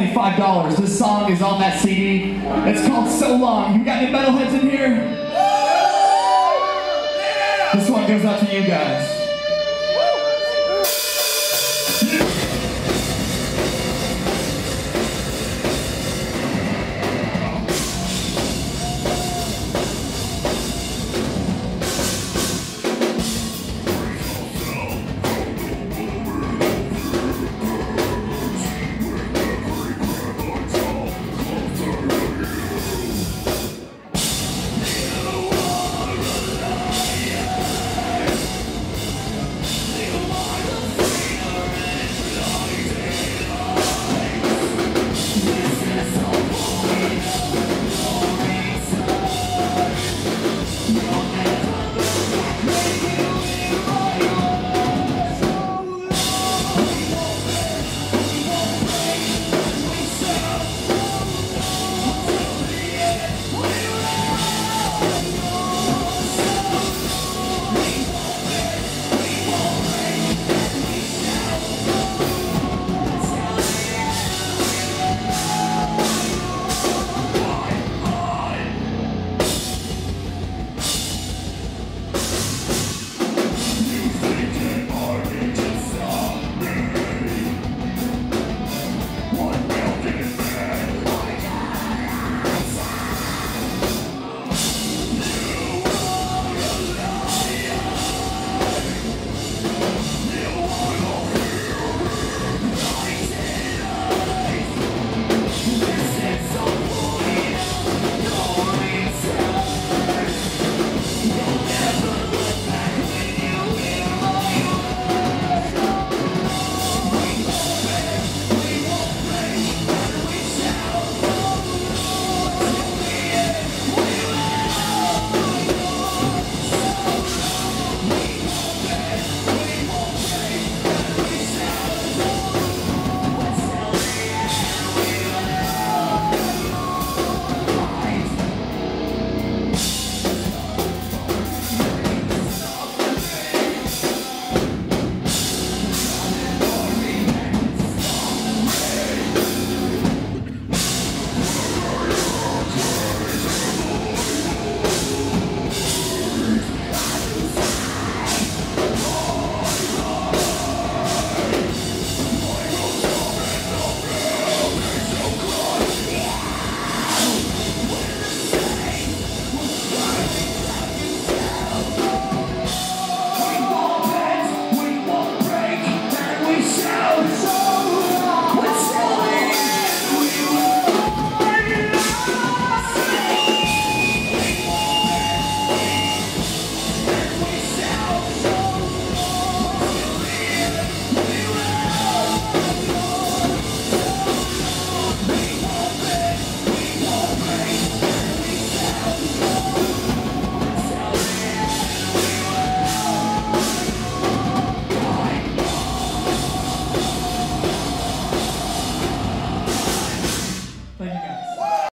only $5. This song is on that CD. It's called So Long. You got any metalheads in here? This one goes out to you guys.